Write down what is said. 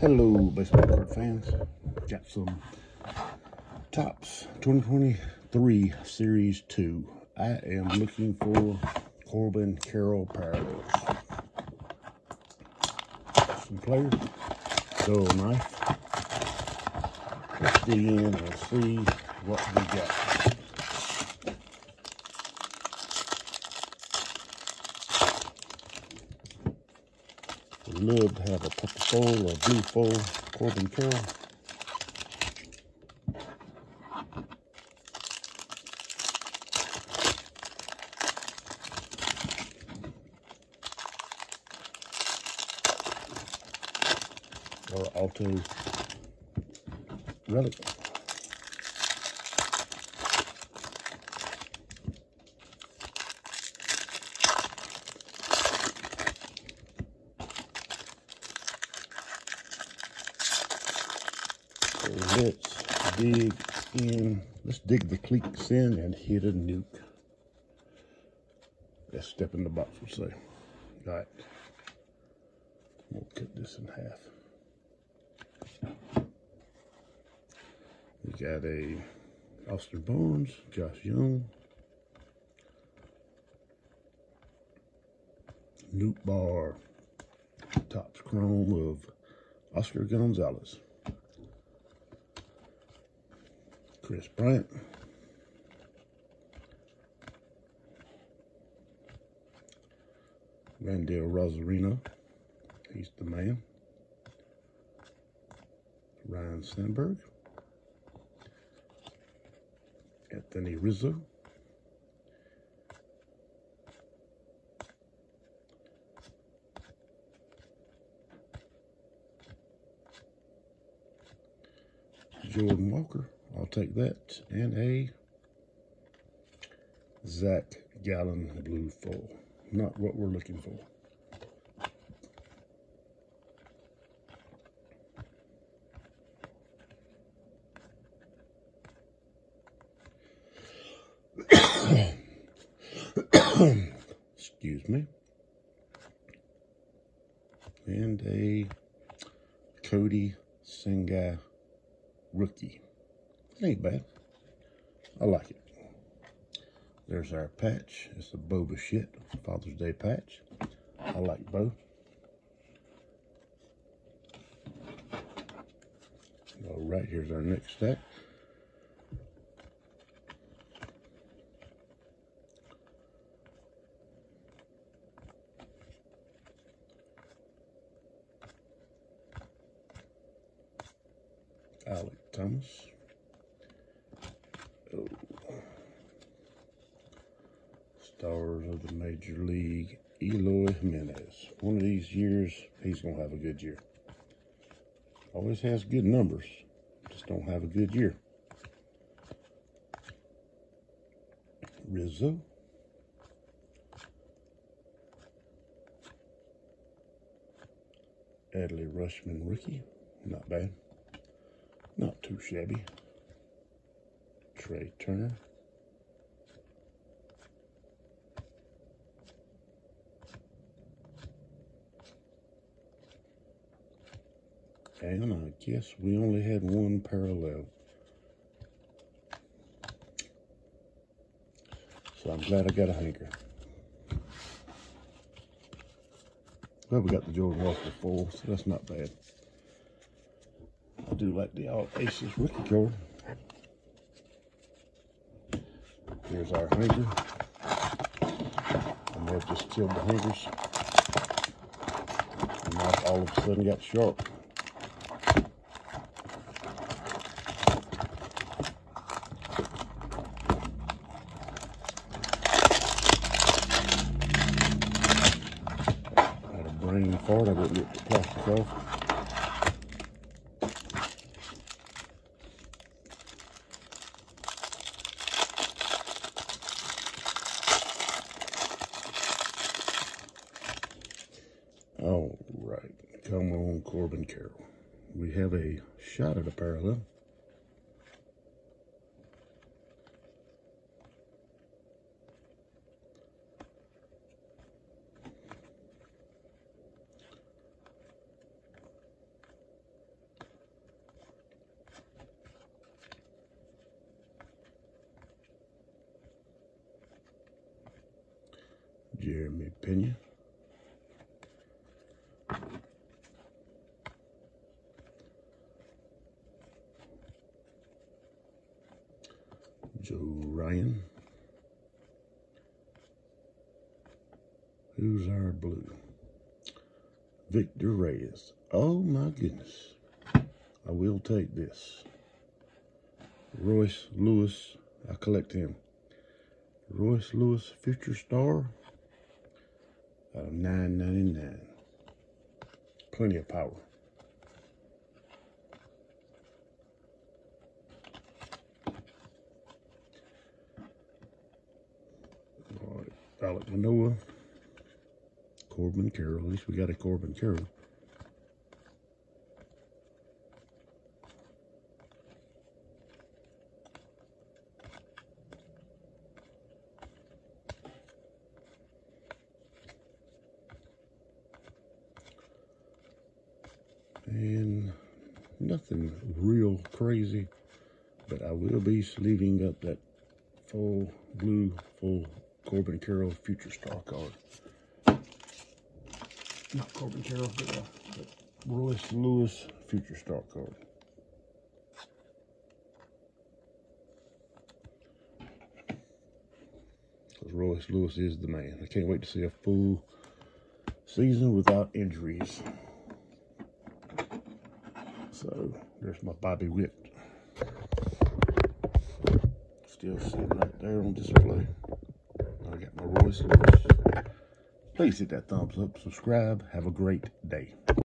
Hello, baseball card fans. Got some Topps 2023 Series 2. I am looking for Corbin Carroll parallels. Some players. Dull knife. Let's dig in and see what we got. Would love to have a purple foil or blue foil Corbin Carroll. or auto relic. Let's dig in. Let's dig the cleats in and hit a nuke. Let's step in the box, we'll say. All right. We'll cut this in half. We got a Austin Barnes, Josh Jung, Newt Bar, Topps Chrome of Oscar Gonzalez, Kris Bryant, Randy Arozarena, he's the man, Ryne Sandberg, Anthony Rizzo, Jordan Walker, I'll take that, and a Zac Gallen blue foil. Not what we're looking for. Excuse me. And a Kodai Senga rookie. Ain't bad. I like it. There's our patch. It's a Bo Bichette Father's Day patch. I like both. All right, here's our next stack. Alek Thomas. Oh. Stars of the Major League, Eloy Jimenez. One of these years, he's going to have a good year. Always has good numbers, just don't have a good year. Rizzo. Adley Rutschman rookie, not bad. Not too shabby. Trea Turner. And I guess we only had one parallel. So I'm glad I got a hanger. Well, we got the Jordan Walker full, so that's not bad. I do like the All Aces rookie card. Here's our hanger. May have just killed the hangers. And now all of a sudden got sharp. Brain fart, I didn't get the plastic off. Come on, Corbin Carroll. We have a shot at a parallel. Jeremy Pena. Joe Ryan. Who's our blue? Victor Reyes. Oh my goodness. I will take this. Royce Lewis. I collect him. Royce Lewis Future Star out of 9.99. Plenty of power. All right, Alek Manoah, Corbin Carroll. At least we got a Corbin Carroll. And nothing real crazy, but I will be sleeving up that full blue, full Corbin Carroll Future Star card. Not Corbin Carroll, but, uh, but Royce Lewis Future Star card. Because Royce Lewis is the man. I can't wait to see a full season without injuries. So there's my Bobby Witt. Still sitting right there on display. Royce Please hit that thumbs up, subscribe. Have a great day.